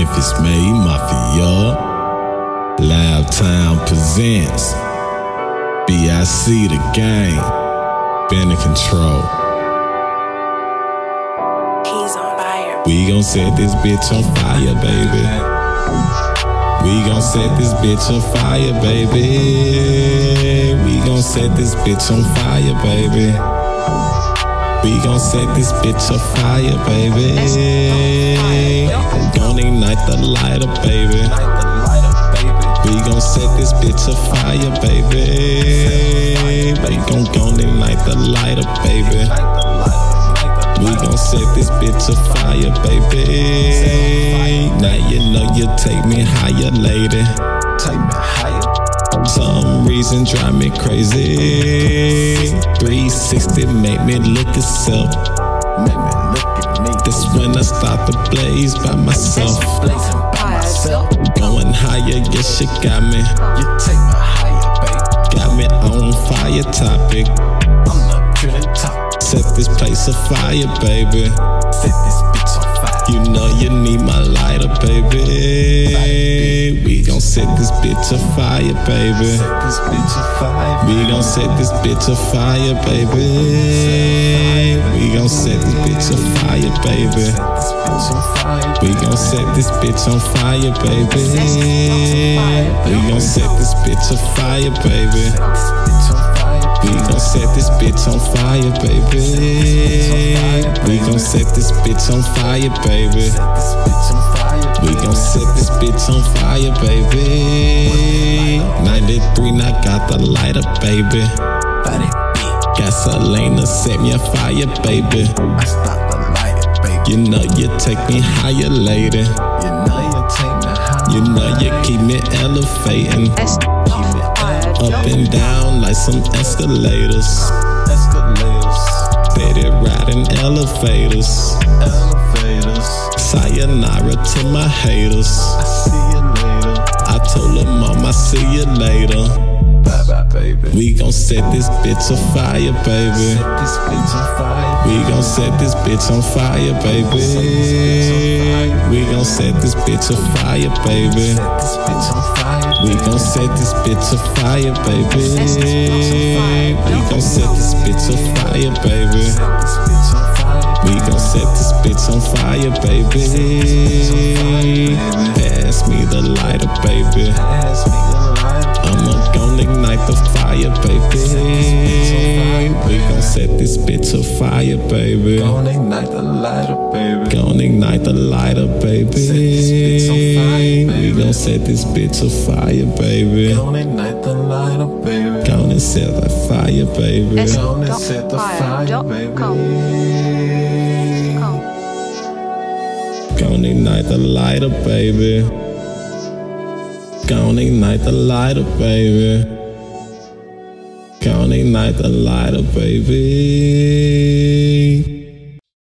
Memphis made Mafia. Lab Town presents BIC the game. Been in control. He's on fire. We gon' set this bitch on fire, baby. We gon' set this bitch on fire, baby. We gon' set this bitch on fire, baby. We gon' set this bitch on fire, baby. Gonna ignite the lighter, baby. We gon' set this bitch on fire, baby. We gon' gonna ignite the lighter, baby. We gon' set this bitch on fire, baby. Now you know you take me higher, lady. Take me higher. Some reason drive me crazy. 360 make me look yourself. Make me look at me. This when I start to blaze by myself. Yes, you got me. You take me higher, babe. Got me on fire topic. I'm the pretty top. Set this place afire, baby. Set this bitch on fire. You know you need my lighter, baby. We gon' set this bitch afire, baby. Set this bitch on fire. Baby. We gon' set this bitch afire, baby. We gon' set this bitch afire, baby. Set this bitch on fire. Set this bitch on fire, baby. We gon' set this bitch on fire. Baby. We gon' set this bitch on fire, baby. We gon' set this bitch on fire, baby. On fire. We gon' set this bitch on fire, baby. 93, now got the lighter, baby. To set me afire, baby. I start to light. You know you take me higher, lady. You know you take me higher. You know you keep me elevating. Up and down like some escalators. Escalators. Steady riding elevators. Elevators. Sayonara to my haters. I see you later. I told them, Mom, I see you later. Bye bye, baby. We gon' set this bitch afire, baby. Set this bitch on fire. We gon' set this bitch on fire, baby. We gon' set this bitch afire, baby. Set this bitch on fire. Baby. We gon' set this bitch afire, baby. We gon' set this bitch afire, baby. Set this bitch on fire. baby. We gon' set this bitch on fire, baby. Pass me the lighter, baby. The fire, baby. We gon' set this bitch on fire, baby. Gonna ignite the lighter, baby. Gon' ignite the lighter, baby. Set this bitch on fire, baby. We gon' set this bitch afire, baby. Gonna ignite the lighter, baby. Gonna set the fire, baby. Gonna set the fire, baby. Gonna ignite the lighter, baby. Gonna ignite the lighter, baby. Gonna ignite the lighter, baby.